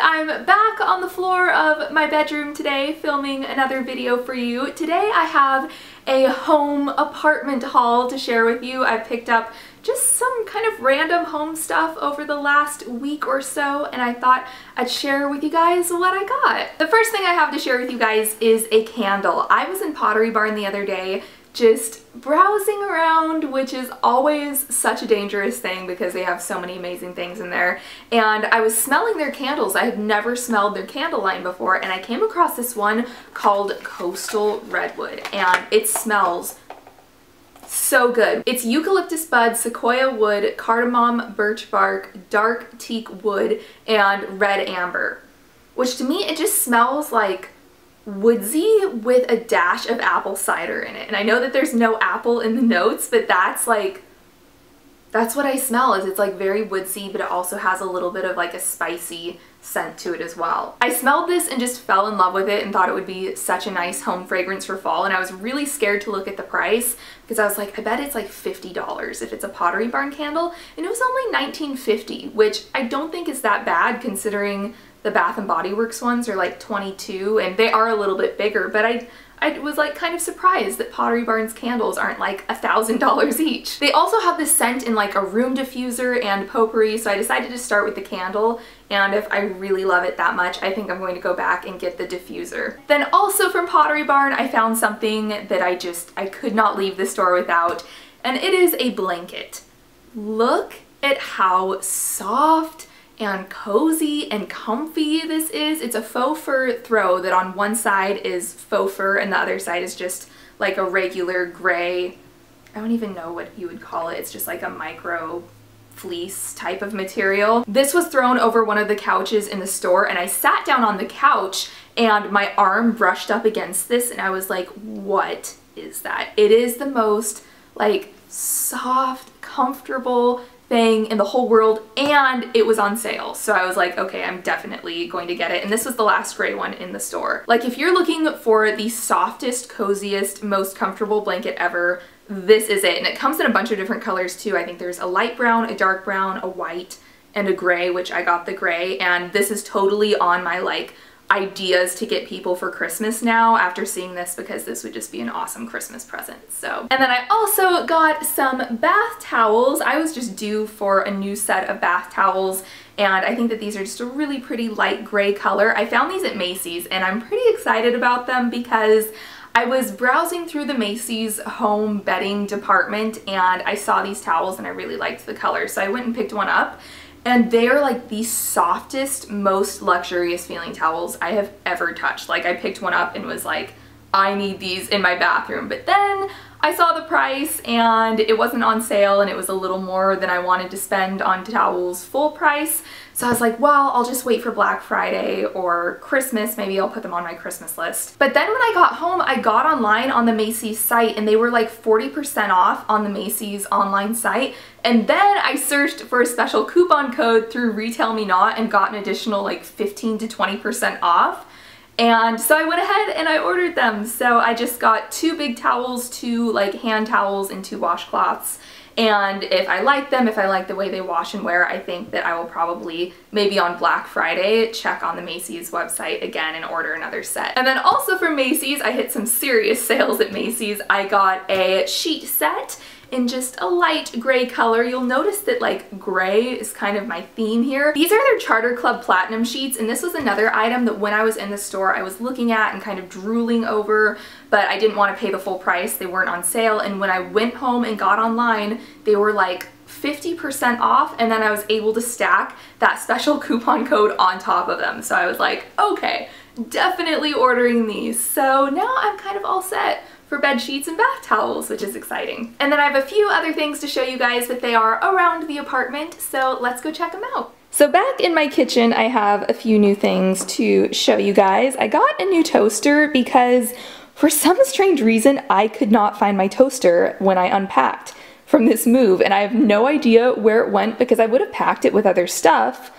I'm back on the floor of my bedroom today filming another video for you. Today I have a home apartment haul to share with you. I picked up just some kind of random home stuff over the last week or so and I thought I'd share with you guys what I got. The first thing I have to share with you guys is a candle. I was in Pottery Barn the other day just browsing around, which is always such a dangerous thing because they have so many amazing things in there. And I was smelling their candles. I had never smelled their candle line before and I came across this one called Coastal Redwood and it smells so good. It's eucalyptus bud, sequoia wood, cardamom, birch bark, dark teak wood, and red amber. Which to me, it just smells like woodsy with a dash of apple cider in it. And I know that there's no apple in the notes, but that's like, that's what I smell is it's like very woodsy, but it also has a little bit of like a spicy scent to it as well. I smelled this and just fell in love with it and thought it would be such a nice home fragrance for fall. And I was really scared to look at the price because I was like, I bet it's like $50 if it's a Pottery Barn candle. And it was only $19.50, which I don't think is that bad considering the Bath & Body Works ones are like 22 and they are a little bit bigger, but I I was like kind of surprised that Pottery Barn's candles aren't like a thousand dollars each. They also have this scent in like a room diffuser and potpourri so I decided to start with the candle and if I really love it that much I think I'm going to go back and get the diffuser. Then also from Pottery Barn I found something that I just I could not leave the store without and it is a blanket. Look at how soft and cozy and comfy this is. It's a faux fur throw that on one side is faux fur and the other side is just like a regular gray, I don't even know what you would call it. It's just like a micro fleece type of material. This was thrown over one of the couches in the store and I sat down on the couch and my arm brushed up against this and I was like, what is that? It is the most like soft, comfortable, thing in the whole world and it was on sale. So I was like, okay, I'm definitely going to get it. And this was the last gray one in the store. Like if you're looking for the softest, coziest, most comfortable blanket ever, this is it. And it comes in a bunch of different colors too. I think there's a light brown, a dark brown, a white, and a gray, which I got the gray. And this is totally on my like ideas to get people for Christmas now after seeing this because this would just be an awesome Christmas present. So, and then I also got some bath towels. I was just due for a new set of bath towels and I think that these are just a really pretty light gray color. I found these at Macy's and I'm pretty excited about them because I was browsing through the Macy's home bedding department and I saw these towels and I really liked the color so I went and picked one up and they are like the softest, most luxurious feeling towels I have ever touched. Like I picked one up and was like, I need these in my bathroom. But then I saw the price and it wasn't on sale and it was a little more than I wanted to spend on towels full price. So I was like, well, I'll just wait for Black Friday or Christmas. Maybe I'll put them on my Christmas list. But then when I got home, I got online on the Macy's site and they were like 40% off on the Macy's online site. And then I searched for a special coupon code through Retail Me Not and got an additional like 15 to 20% off. And so I went ahead and I ordered them. So I just got two big towels, two like hand towels, and two washcloths. And if I like them, if I like the way they wash and wear, I think that I will probably, maybe on Black Friday, check on the Macy's website again and order another set. And then also from Macy's, I hit some serious sales at Macy's. I got a sheet set in just a light gray color. You'll notice that like gray is kind of my theme here. These are their Charter Club Platinum sheets and this was another item that when I was in the store I was looking at and kind of drooling over but I didn't want to pay the full price. They weren't on sale and when I went home and got online they were like 50% off and then I was able to stack that special coupon code on top of them. So I was like, okay, definitely ordering these. So now I'm kind of all set for bed sheets and bath towels, which is exciting. And then I have a few other things to show you guys, but they are around the apartment, so let's go check them out. So back in my kitchen, I have a few new things to show you guys. I got a new toaster because for some strange reason, I could not find my toaster when I unpacked from this move, and I have no idea where it went because I would have packed it with other stuff,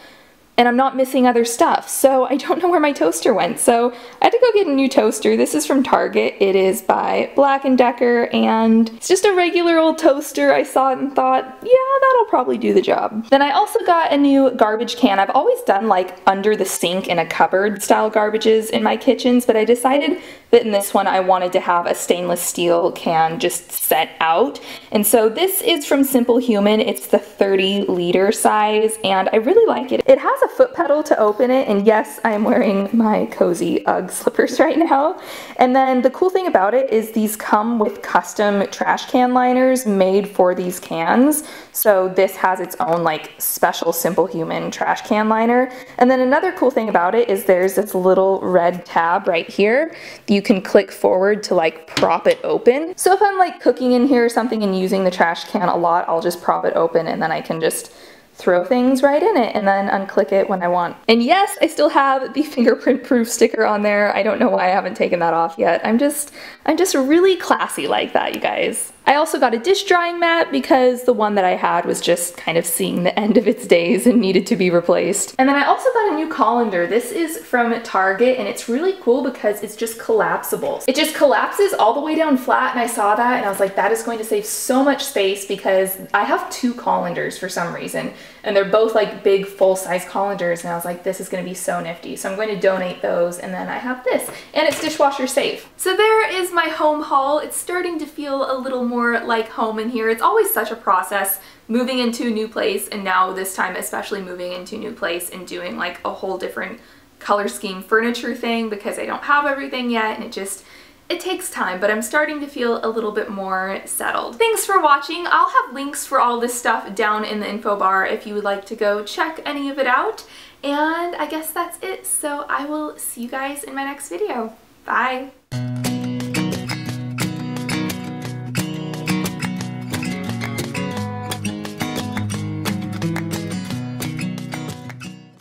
and I'm not missing other stuff. So I don't know where my toaster went. So I had to go get a new toaster. This is from Target. It is by Black & Decker and it's just a regular old toaster. I saw it and thought, yeah, that'll probably do the job. Then I also got a new garbage can. I've always done like under the sink in a cupboard style garbages in my kitchens, but I decided that in this one I wanted to have a stainless steel can just set out. And so this is from Simple Human. It's the 30 liter size and I really like it. It has a foot pedal to open it and yes, I am wearing my cozy Ugg slippers right now. And then the cool thing about it is these come with custom trash can liners made for these cans. So this has its own like special Simple Human trash can liner. And then another cool thing about it is there's this little red tab right here. You can click forward to like prop it open. So if I'm like cooking in here or something and using the trash can a lot, I'll just prop it open and then I can just throw things right in it and then unclick it when I want. And yes, I still have the fingerprint proof sticker on there. I don't know why I haven't taken that off yet. I'm just, I'm just really classy like that, you guys. I also got a dish drying mat because the one that I had was just kind of seeing the end of its days and needed to be replaced. And then I also got a new colander. This is from Target and it's really cool because it's just collapsible. It just collapses all the way down flat and I saw that and I was like, that is going to save so much space because I have two colanders for some reason and they're both like big full-size colanders and I was like, this is gonna be so nifty. So I'm going to donate those and then I have this and it's dishwasher safe. So there is my home haul. It's starting to feel a little more like home in here. It's always such a process moving into a new place and now this time especially moving into a new place and doing like a whole different color scheme furniture thing because I don't have everything yet and it just it takes time, but I'm starting to feel a little bit more settled. Thanks for watching. I'll have links for all this stuff down in the info bar if you would like to go check any of it out. And I guess that's it. So I will see you guys in my next video. Bye.